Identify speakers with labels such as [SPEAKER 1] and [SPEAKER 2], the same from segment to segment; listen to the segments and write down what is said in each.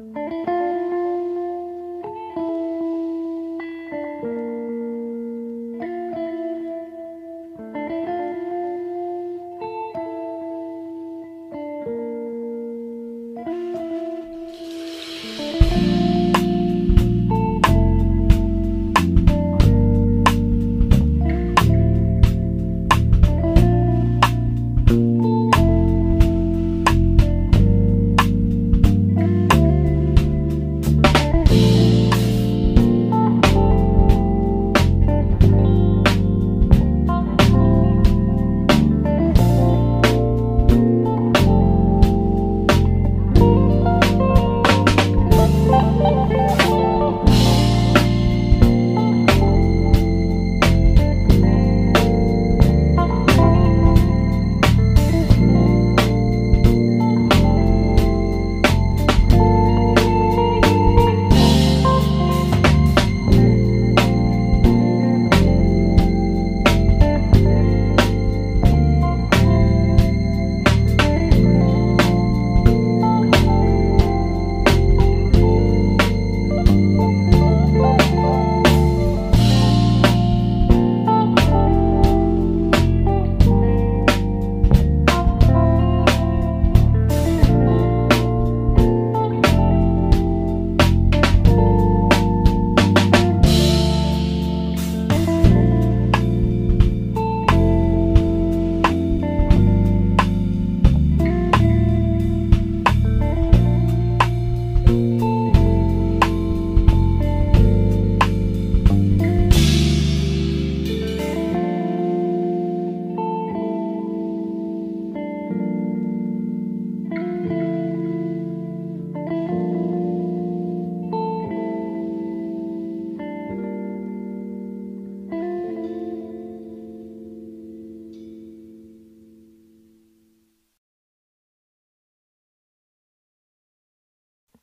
[SPEAKER 1] Música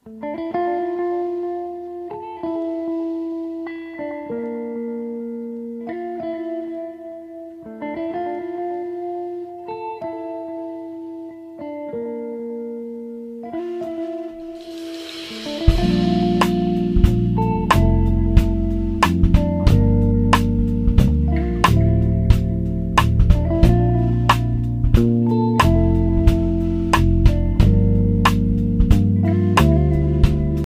[SPEAKER 1] Música